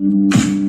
Mm-hmm.